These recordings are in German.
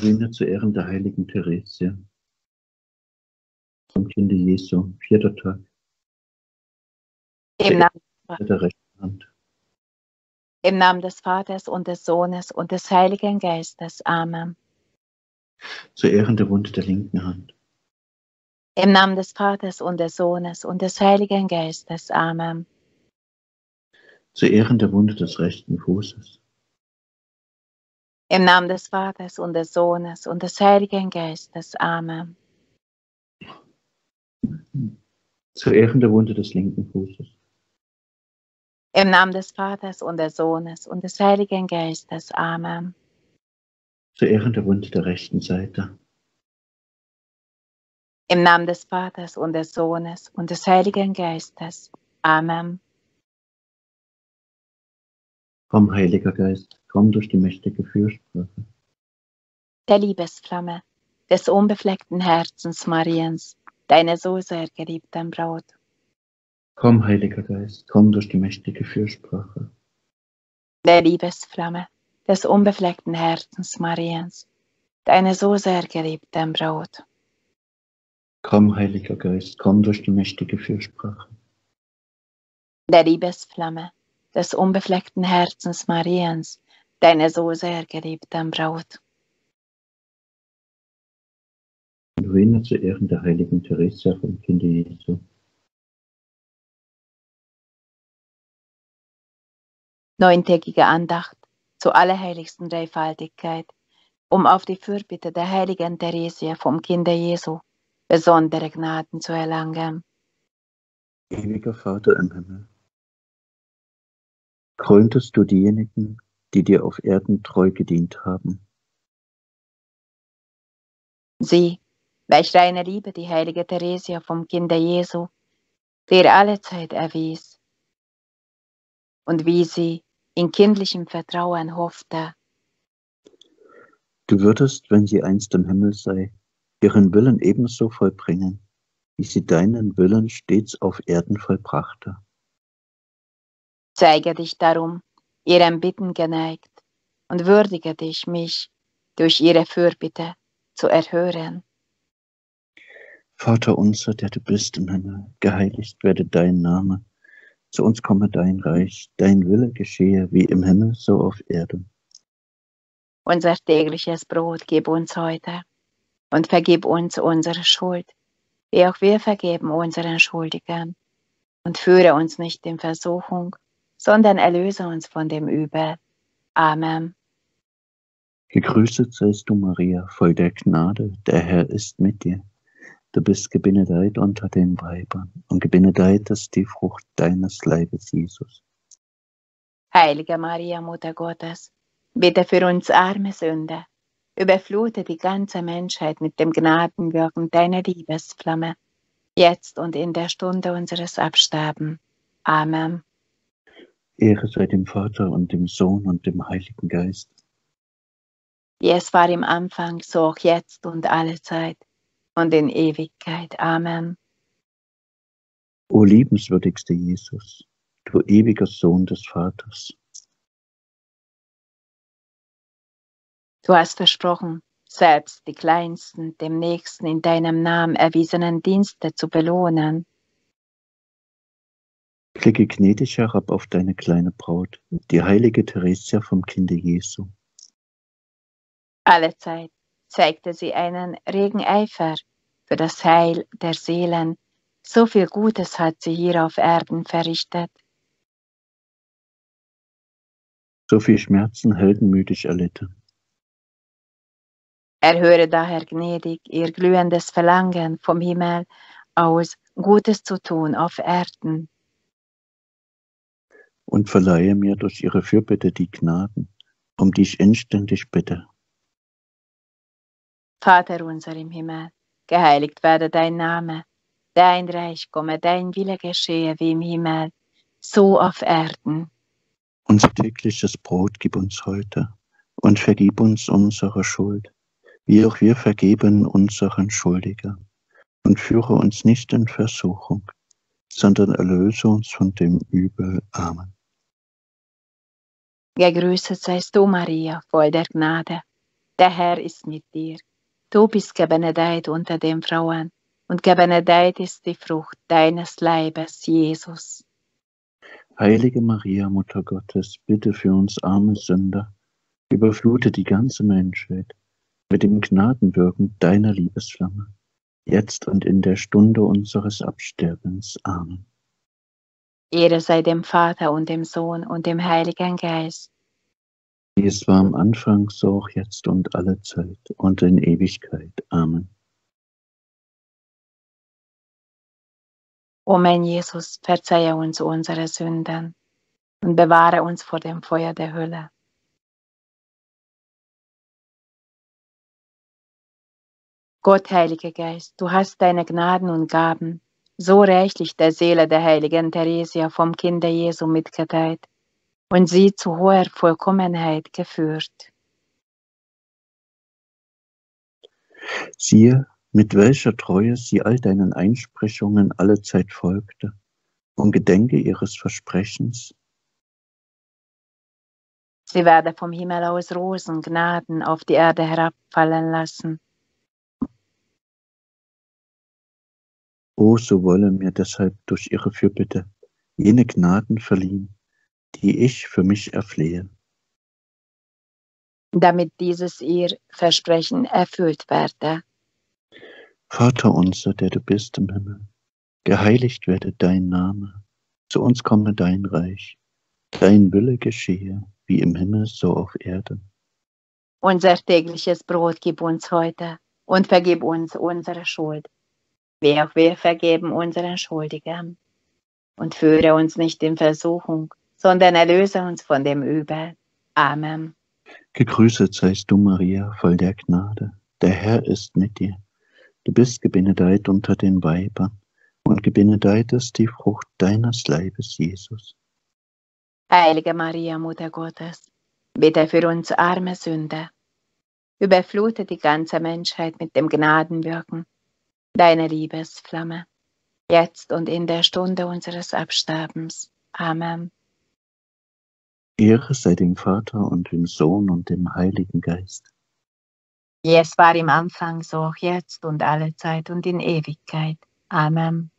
Novene zu Ehren der heiligen Theresia. Vom Kinde Jesu, vierter Tag. Im Namen, Der rechten Hand. Im Namen des Vaters und des Sohnes und des Heiligen Geistes. Amen. Zu Ehren der Wunde der linken Hand. Im Namen des Vaters und des Sohnes und des Heiligen Geistes. Amen. Zu Ehren der Wunde des rechten Fußes. Im Namen des Vaters und des Sohnes und des Heiligen Geistes. Amen. Zu Ehren der Wunde des linken Fußes. Im Namen des Vaters und des Sohnes und des Heiligen Geistes. Amen. Zu Ehren der Wunde der rechten Seite. Im Namen des Vaters und des Sohnes und des Heiligen Geistes. Amen. Komm, Heiliger Geist, komm durch die mächtige Fürsprache. Der Liebesflamme des unbefleckten Herzens Mariens, deine so sehr geliebten Braut. Komm, Heiliger Geist, komm durch die mächtige Fürsprache. Der Liebesflamme des unbefleckten Herzens Mariens, deine so sehr geliebten Braut. Komm, Heiliger Geist, komm durch die mächtige Fürsprache. Der Liebesflamme des unbefleckten Herzens Mariens, deine so sehr geliebten Braut. Novene zu Ehren der heiligen Theresia vom Kinde Jesu. Neuntägige Andacht zur allerheiligsten Dreifaltigkeit, um auf die Fürbitte der heiligen Theresia vom Kinde Jesu besondere Gnaden zu erlangen. Ewiger Vater im Himmel, kröntest du diejenigen, die dir auf Erden treu gedient haben. Sieh, welch reine Liebe die heilige Theresia vom Kinde Jesu dir alle Zeit erwies und wie sie in kindlichem Vertrauen hoffte. Du würdest, wenn sie einst im Himmel sei, ihren Willen ebenso vollbringen, wie sie deinen Willen stets auf Erden vollbrachte. Zeige dich darum ihrem Bitten geneigt und würdige dich, mich durch ihre Fürbitte zu erhören. Vater unser, der du bist im Himmel, geheiligt werde dein Name. Zu uns komme dein Reich, dein Wille geschehe wie im Himmel, so auf Erden. Unser tägliches Brot gib uns heute und vergib uns unsere Schuld, wie auch wir vergeben unseren Schuldigern. Und führe uns nicht in Versuchung, sondern erlöse uns von dem Übel. Amen. Gegrüßet seist du, Maria, voll der Gnade, der Herr ist mit dir. Du bist gebenedeit unter den Weibern und gebenedeit ist die Frucht deines Leibes, Jesus. Heilige Maria, Mutter Gottes, bitte für uns arme Sünder, überflute die ganze Menschheit mit dem Gnadenwirken deiner Liebesflamme, jetzt und in der Stunde unseres Absterben. Amen. Ehre sei dem Vater und dem Sohn und dem Heiligen Geist. Wie es war im Anfang, so auch jetzt und alle Zeit und in Ewigkeit. Amen. O liebenswürdigster Jesus, du ewiger Sohn des Vaters, Du hast versprochen, selbst die kleinsten, dem Nächsten in deinem Namen erwiesenen Dienste zu belohnen. Blicke gnädig herab auf deine kleine Braut, die heilige Theresia vom Kinde Jesu. Allezeit zeigte sie einen regen Eifer für das Heil der Seelen. So viel Gutes hat sie hier auf Erden verrichtet. So viel Schmerzen heldenmütig erlitten. Erhöre daher gnädig ihr glühendes Verlangen vom Himmel aus, Gutes zu tun auf Erden. Und verleihe mir durch ihre Fürbitte die Gnaden, um die ich inständig bitte. Vater unser im Himmel, geheiligt werde dein Name, dein Reich komme, dein Wille geschehe wie im Himmel, so auf Erden. Unser tägliches Brot gib uns heute und vergib uns unsere Schuld, wie auch wir vergeben unseren Schuldigern. Und führe uns nicht in Versuchung, sondern erlöse uns von dem Übel. Amen. Gegrüßet seist du, Maria, voll der Gnade. Der Herr ist mit dir. Du bist gebenedeit unter den Frauen, und gebenedeit ist die Frucht deines Leibes, Jesus. Heilige Maria, Mutter Gottes, bitte für uns arme Sünder, überflute die ganze Menschheit mit dem Gnadenwirken deiner Liebesflamme, jetzt und in der Stunde unseres Absterbens. Amen. Ehre sei dem Vater und dem Sohn und dem Heiligen Geist. Wie es war am Anfang, so auch jetzt und alle Zeit und in Ewigkeit. Amen. O mein Jesus, verzeihe uns unsere Sünden und bewahre uns vor dem Feuer der Hölle. Gott, Heiliger Geist, du hast deine Gnaden und Gaben so reichlich der Seele der heiligen Theresia vom Kinde Jesu mitgeteilt und sie zu hoher Vollkommenheit geführt. Siehe, mit welcher Treue sie all deinen Einsprechungen alle Zeit folgte und gedenke ihres Versprechens. Sie werde vom Himmel aus Rosen Gnaden auf die Erde herabfallen lassen. O, so wolle mir deshalb durch ihre Fürbitte jene Gnaden verliehen, die ich für mich erflehe. Damit dieses ihr Versprechen erfüllt werde. Vater unser, der du bist im Himmel, geheiligt werde dein Name, zu uns komme dein Reich, dein Wille geschehe, wie im Himmel so auf Erden. Unser tägliches Brot gib uns heute und vergib uns unsere Schuld, wie auch wir vergeben unseren Schuldigern. Und führe uns nicht in Versuchung, sondern erlöse uns von dem Übel. Amen. Gegrüßet seist du, Maria, voll der Gnade. Der Herr ist mit dir. Du bist gebenedeit unter den Weibern, und gebenedeit ist die Frucht deines Leibes, Jesus. Heilige Maria, Mutter Gottes, bitte für uns arme Sünder. Überflute die ganze Menschheit mit dem Gnadenwirken deiner Liebesflamme, jetzt und in der Stunde unseres Absterbens. Amen. Ehre sei dem Vater und dem Sohn und dem Heiligen Geist wie es war im Anfang, so auch jetzt und alle Zeit und in Ewigkeit. Amen.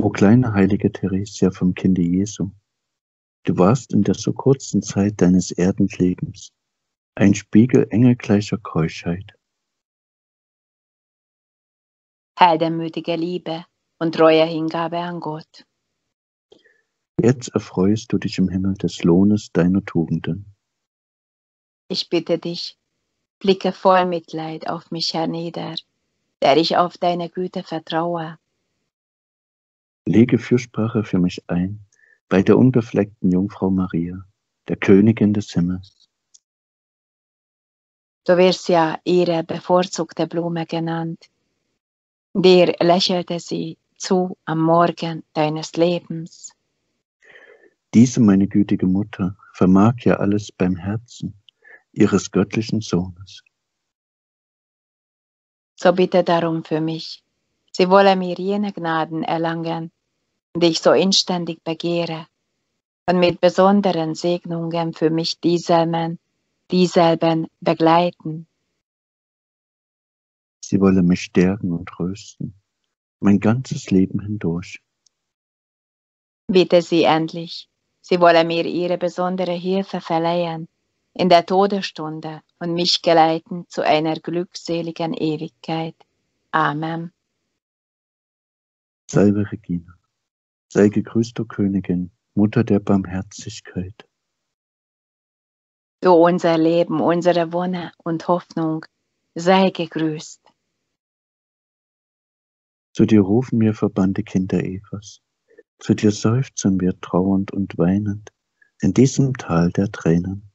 O kleine heilige Theresia vom Kinde Jesu, du warst in der so kurzen Zeit deines Erdenlebens ein Spiegel engelgleicher Keuschheit. Heldenmütige Liebe und treue Hingabe an Gott. Jetzt erfreust du dich im Himmel des Lohnes deiner Tugenden. Ich bitte dich, blicke voll Mitleid auf mich hernieder, der ich auf deine Güte vertraue. Lege Fürsprache für mich ein bei der unbefleckten Jungfrau Maria, der Königin des Himmels. Du wirst ja ihre bevorzugte Blume genannt. Dir lächelte sie zu am Morgen deines Lebens. Diese, meine gütige Mutter, vermag ja alles beim Herzen ihres göttlichen Sohnes. So bitte darum für mich. Sie wolle mir jene Gnaden erlangen, die ich so inständig begehre, und mit besonderen Segnungen für mich dieselben, dieselben begleiten. Sie wolle mich stärken und trösten, mein ganzes Leben hindurch. Bitte sie endlich, sie wolle mir ihre besondere Hilfe verleihen, in der Todesstunde und mich geleiten zu einer glückseligen Ewigkeit. Amen. Salve Regina, sei gegrüßt, o Königin, Mutter der Barmherzigkeit. Du unser Leben, unsere Wonne und Hoffnung, sei gegrüßt. Zu dir rufen wir verbannte Kinder Evas, zu dir seufzen wir trauernd und weinend in diesem Tal der Tränen.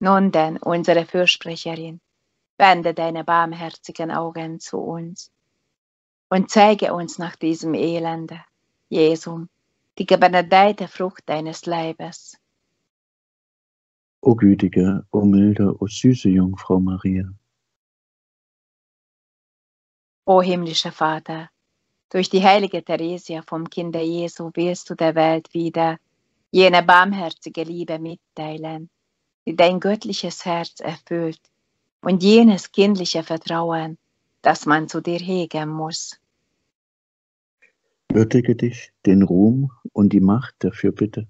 Nun denn, unsere Fürsprecherin, wende deine barmherzigen Augen zu uns und zeige uns nach diesem Elende, Jesum, die gebenedeite Frucht deines Leibes. O gütige, o milde, o süße Jungfrau Maria. O himmlischer Vater, durch die heilige Theresia vom Kinde Jesu willst du der Welt wieder jene barmherzige Liebe mitteilen, die dein göttliches Herz erfüllt, und jenes kindliche Vertrauen, das man zu dir hegen muss. Würdige dich den Ruhm und die Macht der Fürbitte,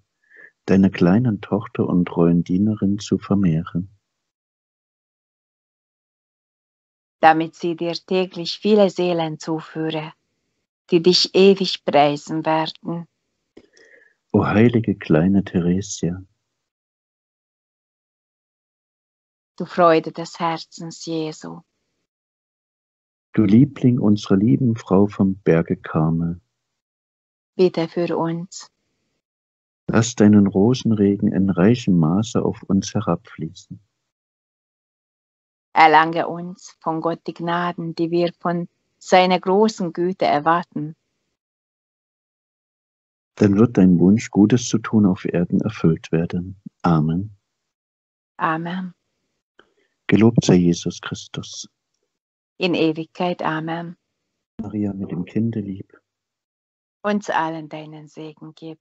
deiner kleinen Tochter und treuen Dienerin zu vermehren. Damit sie dir täglich viele Seelen zuführe, die dich ewig preisen werden. O heilige kleine Theresia, du Freude des Herzens Jesu, du Liebling unserer lieben Frau vom Berge Karmel, bitte für uns. Lass deinen Rosenregen in reichem Maße auf uns herabfließen. Erlange uns von Gott die Gnaden, die wir von seiner großen Güte erwarten. Dann wird dein Wunsch, Gutes zu tun auf Erden, erfüllt werden. Amen. Amen. Gelobt sei Jesus Christus. In Ewigkeit. Amen. Maria mit dem Kinde lieb uns allen deinen Segen gib.